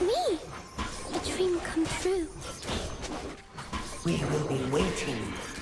Me! A dream come true. We will be waiting.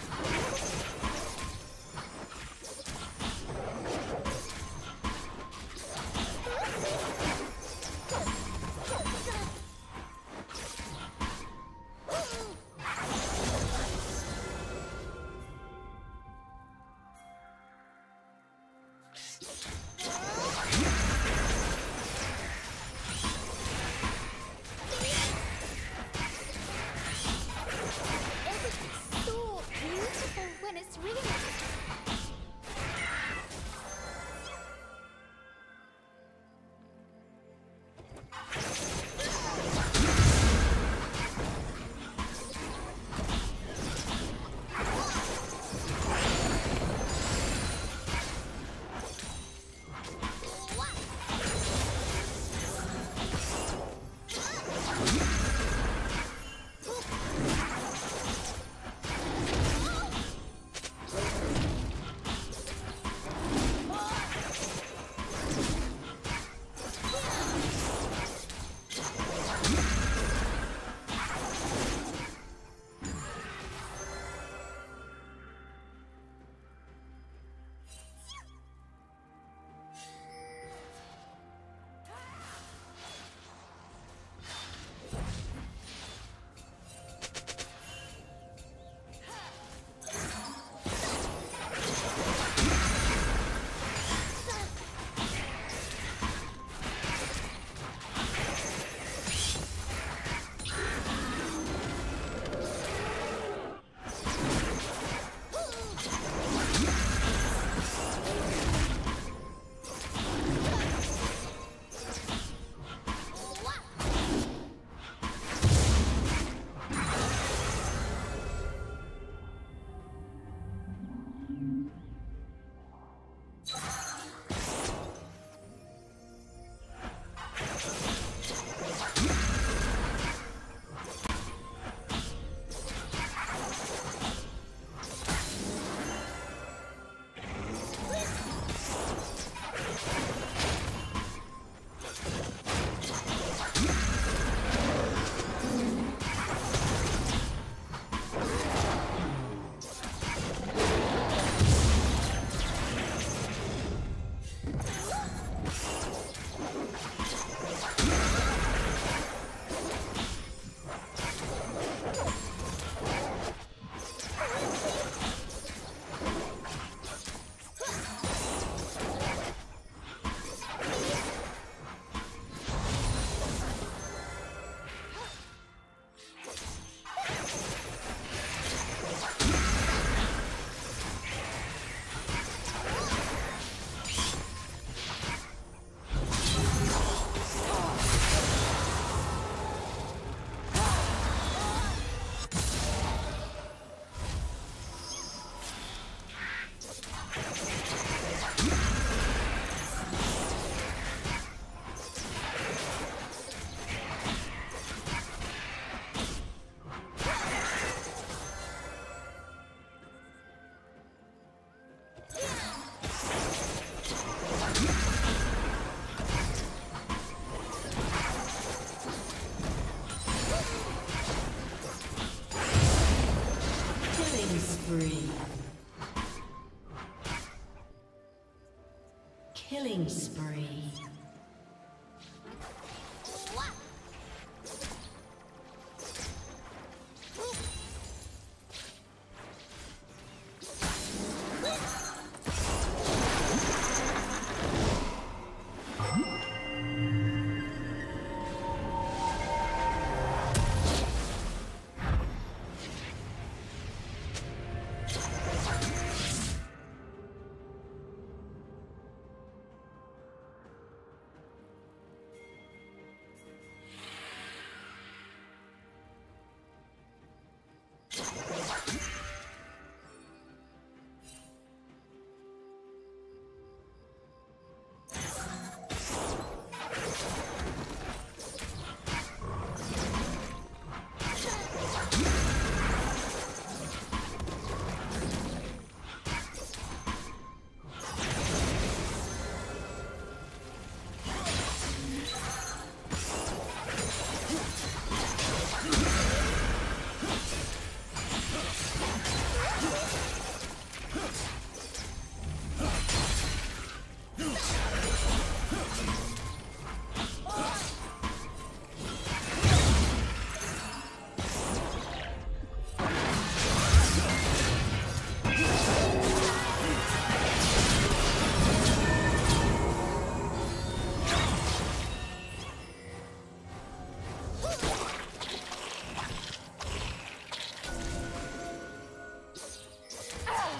Killing spree.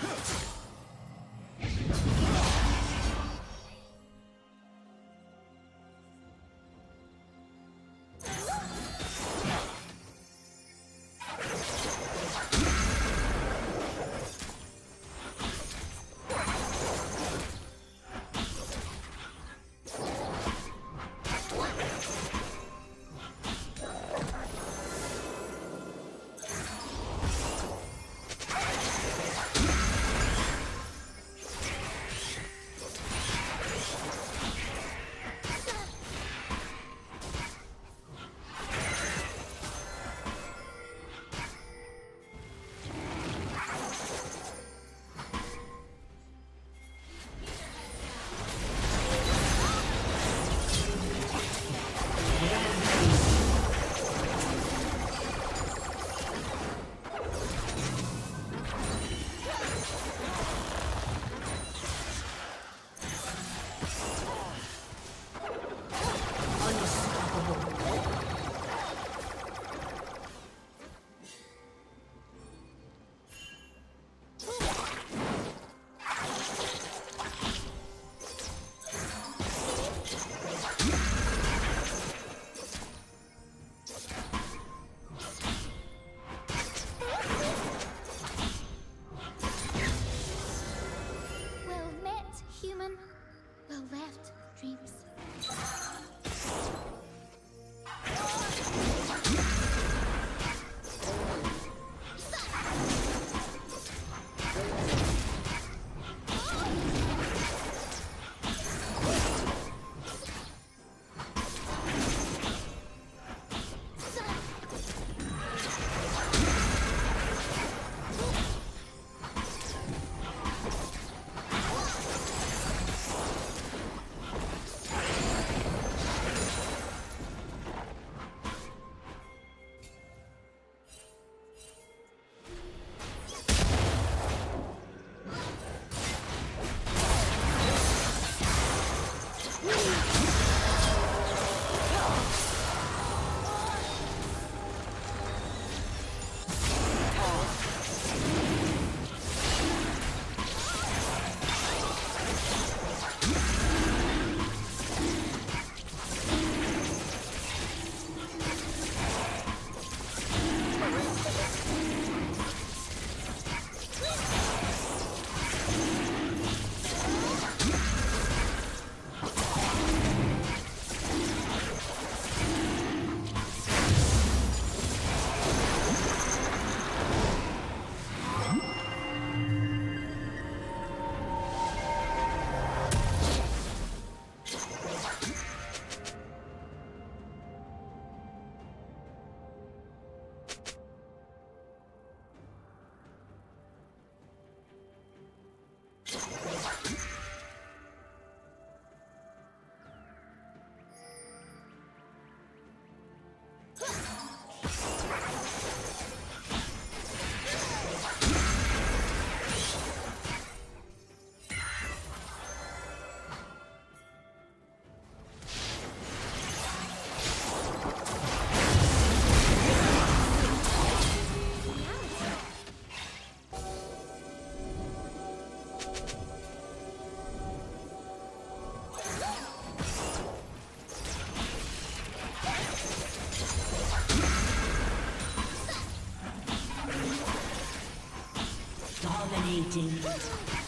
Huh. Dominating.